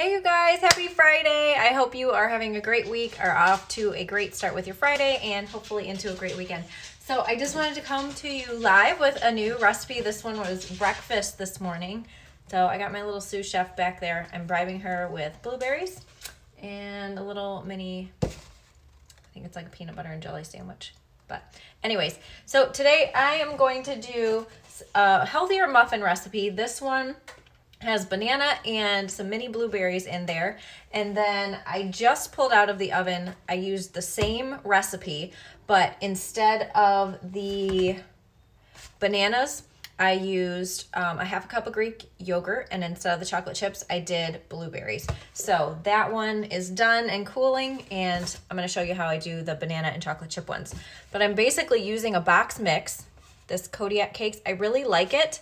Hey, you guys, happy Friday. I hope you are having a great week, are off to a great start with your Friday, and hopefully into a great weekend. So, I just wanted to come to you live with a new recipe. This one was breakfast this morning. So, I got my little sous chef back there. I'm bribing her with blueberries and a little mini, I think it's like a peanut butter and jelly sandwich. But, anyways, so today I am going to do a healthier muffin recipe. This one has banana and some mini blueberries in there. And then I just pulled out of the oven. I used the same recipe, but instead of the bananas, I used um, a half a cup of Greek yogurt, and instead of the chocolate chips, I did blueberries. So that one is done and cooling, and I'm gonna show you how I do the banana and chocolate chip ones. But I'm basically using a box mix, this Kodiak Cakes. I really like it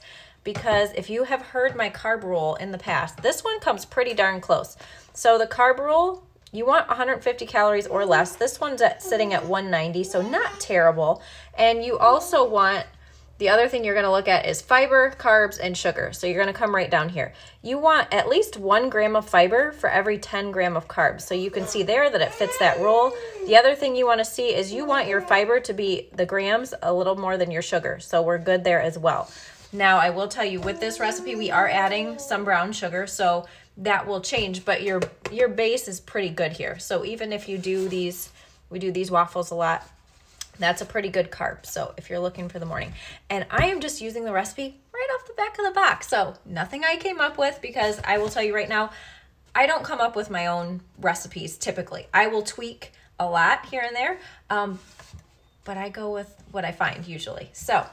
because if you have heard my carb rule in the past, this one comes pretty darn close. So the carb rule, you want 150 calories or less. This one's at, sitting at 190, so not terrible. And you also want, the other thing you're gonna look at is fiber, carbs, and sugar. So you're gonna come right down here. You want at least one gram of fiber for every 10 gram of carbs. So you can see there that it fits that rule. The other thing you wanna see is you want your fiber to be the grams a little more than your sugar. So we're good there as well. Now, I will tell you with this recipe, we are adding some brown sugar, so that will change, but your your base is pretty good here. So even if you do these, we do these waffles a lot, that's a pretty good carb. So if you're looking for the morning. And I am just using the recipe right off the back of the box. So nothing I came up with because I will tell you right now, I don't come up with my own recipes typically. I will tweak a lot here and there, um, but I go with what I find usually. So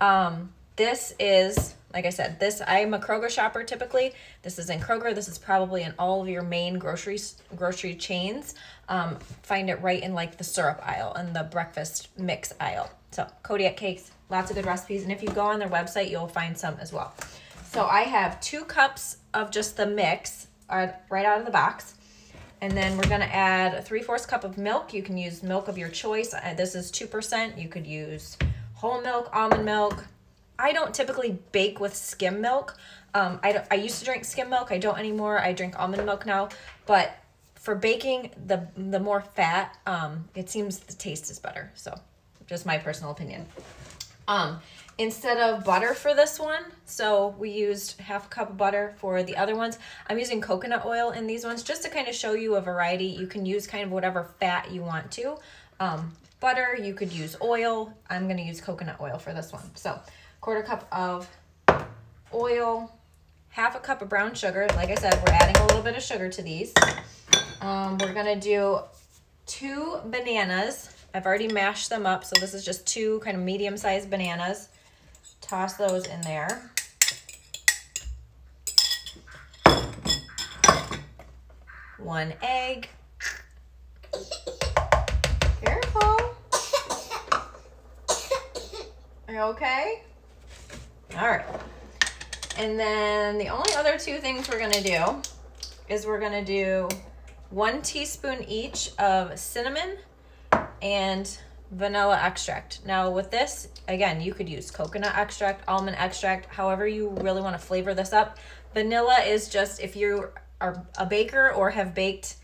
um, this is, like I said, this, I'm a Kroger shopper typically. This is in Kroger. This is probably in all of your main grocery, grocery chains. Um, find it right in like the syrup aisle and the breakfast mix aisle. So Kodiak Cakes, lots of good recipes. And if you go on their website, you'll find some as well. So I have two cups of just the mix uh, right out of the box. And then we're gonna add a 3 fourths cup of milk. You can use milk of your choice. Uh, this is 2%. You could use whole milk, almond milk, I don't typically bake with skim milk. Um, I, I used to drink skim milk. I don't anymore. I drink almond milk now. But for baking, the the more fat, um, it seems the taste is better. So just my personal opinion. Um, instead of butter for this one, so we used half a cup of butter for the other ones. I'm using coconut oil in these ones just to kind of show you a variety. You can use kind of whatever fat you want to. Um, butter, you could use oil. I'm going to use coconut oil for this one. So quarter cup of oil, half a cup of brown sugar. Like I said, we're adding a little bit of sugar to these. Um, we're gonna do two bananas. I've already mashed them up, so this is just two kind of medium-sized bananas. Toss those in there. One egg. Okay? All right. And then the only other two things we're gonna do is we're gonna do one teaspoon each of cinnamon and vanilla extract. Now with this, again, you could use coconut extract, almond extract, however you really wanna flavor this up. Vanilla is just, if you are a baker or have baked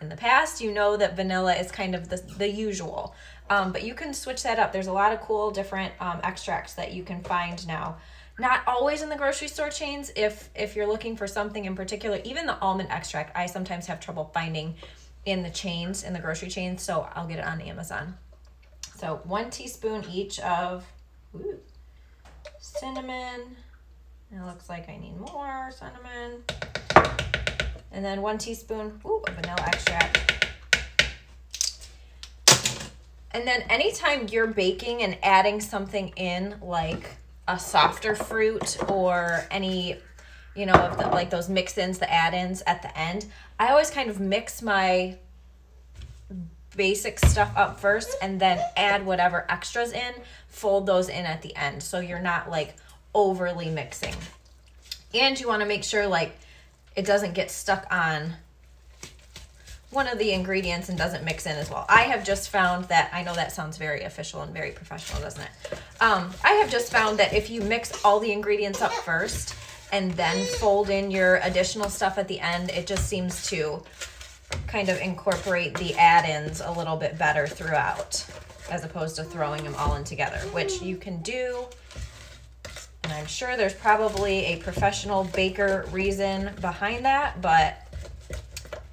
in the past, you know that vanilla is kind of the, the usual. Um, but you can switch that up. There's a lot of cool different um, extracts that you can find now. Not always in the grocery store chains. If if you're looking for something in particular, even the almond extract, I sometimes have trouble finding in the chains, in the grocery chains. So I'll get it on Amazon. So one teaspoon each of cinnamon. It looks like I need more cinnamon. And then one teaspoon ooh, of vanilla extract. And then anytime you're baking and adding something in like a softer fruit or any, you know, of the, like those mix-ins, the add-ins at the end, I always kind of mix my basic stuff up first and then add whatever extras in, fold those in at the end. So you're not like overly mixing. And you want to make sure like it doesn't get stuck on one of the ingredients and doesn't mix in as well. I have just found that, I know that sounds very official and very professional, doesn't it? Um, I have just found that if you mix all the ingredients up first, and then fold in your additional stuff at the end, it just seems to kind of incorporate the add-ins a little bit better throughout as opposed to throwing them all in together, which you can do. And I'm sure there's probably a professional baker reason behind that, but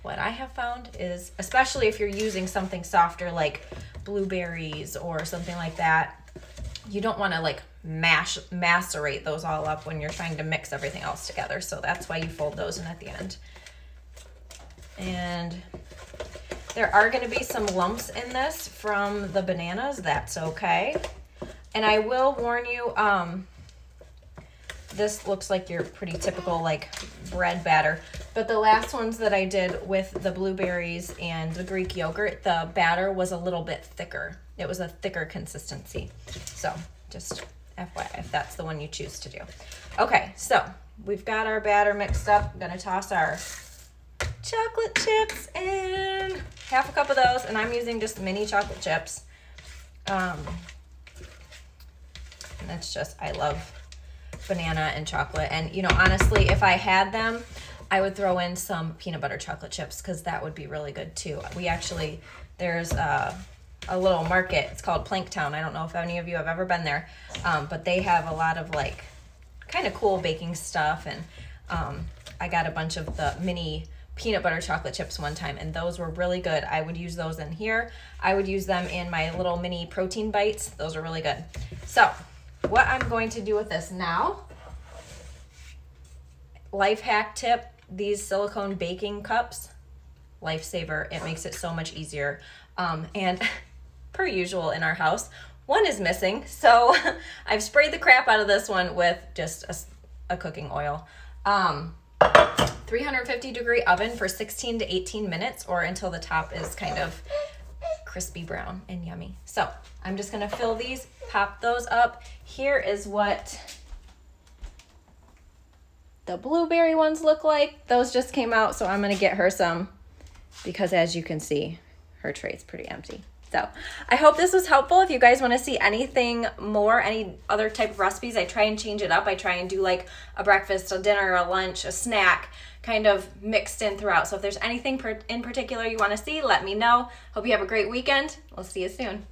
what I have found is, especially if you're using something softer like blueberries or something like that, you don't want to like mash macerate those all up when you're trying to mix everything else together. So that's why you fold those in at the end. And there are going to be some lumps in this from the bananas. That's okay. And I will warn you, um, this looks like your pretty typical like bread batter. But the last ones that I did with the blueberries and the Greek yogurt, the batter was a little bit thicker. It was a thicker consistency. So just FYI, if that's the one you choose to do. Okay, so we've got our batter mixed up. I'm gonna toss our chocolate chips in. Half a cup of those, and I'm using just mini chocolate chips. Um, and that's just, I love banana and chocolate. And, you know, honestly, if I had them, I would throw in some peanut butter chocolate chips because that would be really good too. We actually, there's a, a little market. It's called Planktown. I don't know if any of you have ever been there, um, but they have a lot of like kind of cool baking stuff. And um, I got a bunch of the mini peanut butter chocolate chips one time and those were really good. I would use those in here. I would use them in my little mini protein bites. Those are really good. So what I'm going to do with this now, life hack tip, these silicone baking cups, lifesaver. It makes it so much easier. Um, and per usual in our house, one is missing. So I've sprayed the crap out of this one with just a, a cooking oil. Um, 350 degree oven for 16 to 18 minutes or until the top is kind of crispy brown and yummy. So I'm just gonna fill these, pop those up. Here is what the blueberry ones look like. Those just came out, so I'm gonna get her some because as you can see, her tray is pretty empty. So I hope this was helpful. If you guys want to see anything more, any other type of recipes, I try and change it up. I try and do like a breakfast, a dinner, a lunch, a snack, kind of mixed in throughout. So if there's anything in particular you want to see, let me know. Hope you have a great weekend. We'll see you soon.